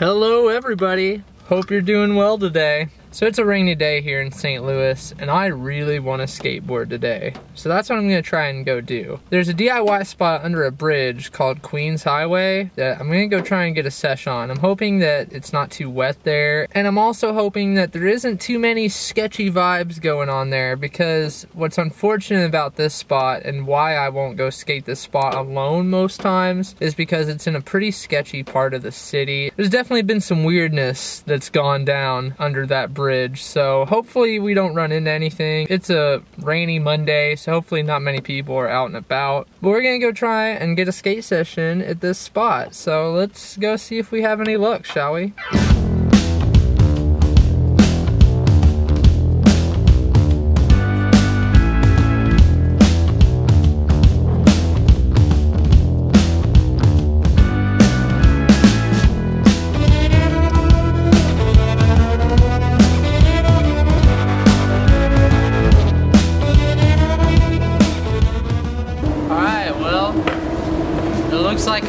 Hello everybody! Hope you're doing well today. So it's a rainy day here in St. Louis and I really want to skateboard today. So that's what I'm going to try and go do. There's a DIY spot under a bridge called Queens Highway that I'm going to go try and get a sesh on. I'm hoping that it's not too wet there and I'm also hoping that there isn't too many sketchy vibes going on there because what's unfortunate about this spot and why I won't go skate this spot alone most times is because it's in a pretty sketchy part of the city. There's definitely been some weirdness that's gone down under that bridge bridge. So hopefully we don't run into anything. It's a rainy Monday, so hopefully not many people are out and about. But we're gonna go try and get a skate session at this spot. So let's go see if we have any luck, shall we?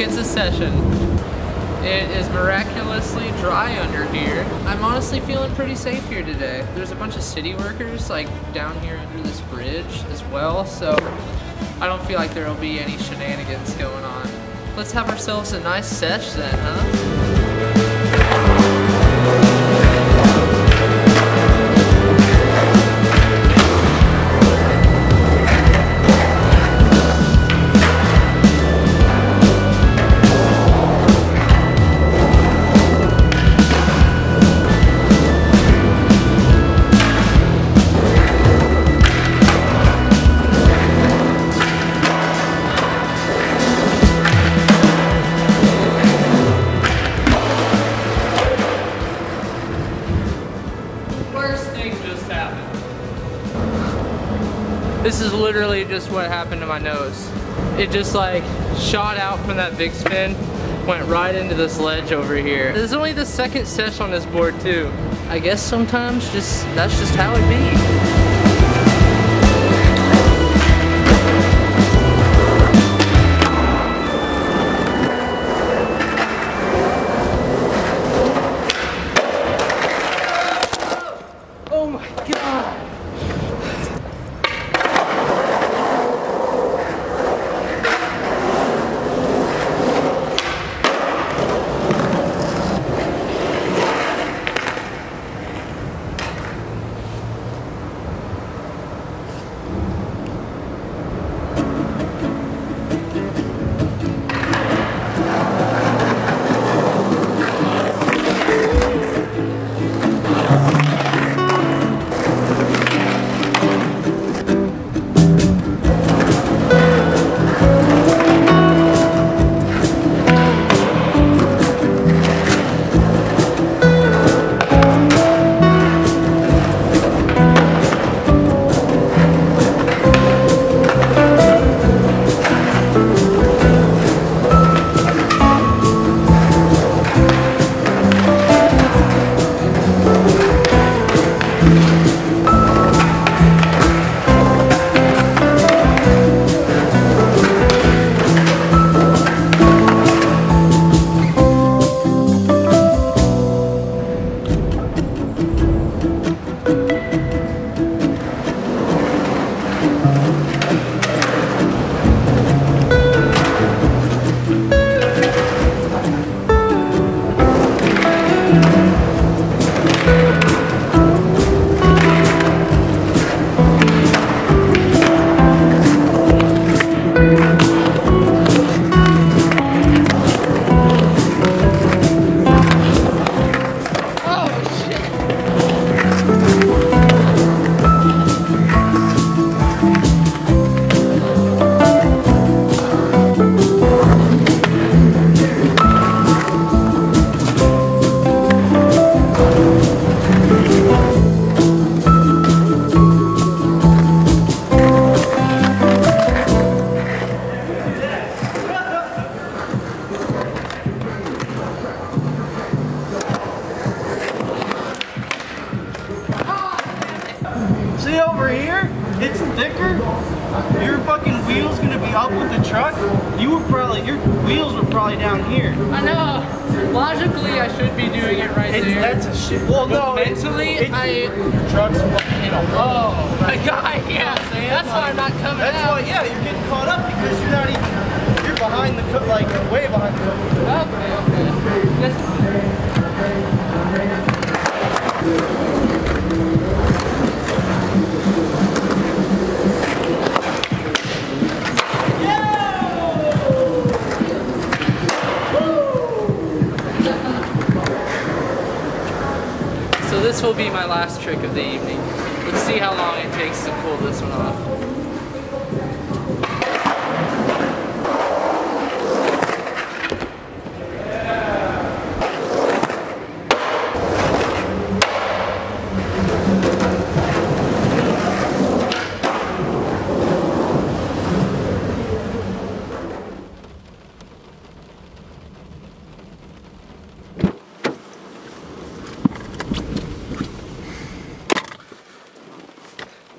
It's a session. It is miraculously dry under here. I'm honestly feeling pretty safe here today. There's a bunch of city workers like down here under this bridge as well, so I don't feel like there'll be any shenanigans going on. Let's have ourselves a nice sesh then, huh? This is literally just what happened to my nose. It just like shot out from that big spin, went right into this ledge over here. This is only the second sesh on this board too. I guess sometimes just, that's just how it be. See Your fucking wheel's gonna be up with the truck. You were probably, your wheels were probably down here. I know. Logically, I should be doing it right It's, there. that's a shit. Well, no. mentally, it- I. Trucks, you. Oh my god, yeah. That's why I'm not coming That's out. why, yeah, you're getting caught up because you're not even, you're behind the, like, way behind the. Okay, okay. This- this will be my last trick of the evening. Let's see how long it takes to pull this one off.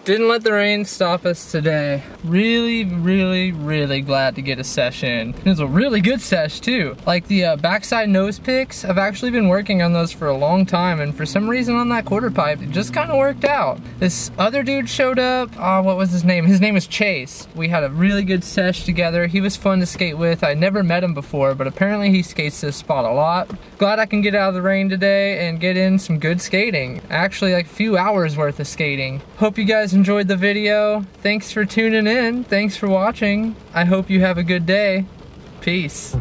Didn't let the rain stop us today. Really, really, really glad to get a session. It was a really good sesh too. Like the uh, backside nose picks, I've actually been working on those for a long time and for some reason on that quarter pipe, it just kind of worked out. This other dude showed up, uh, what was his name? His name was Chase. We had a really good sesh together. He was fun to skate with. I never met him before, but apparently he skates this spot a lot. Glad I can get out of the rain today and get in some good skating. Actually like a few hours worth of skating. Hope you guys enjoyed the video. Thanks for tuning in. Thanks for watching. I hope you have a good day. Peace.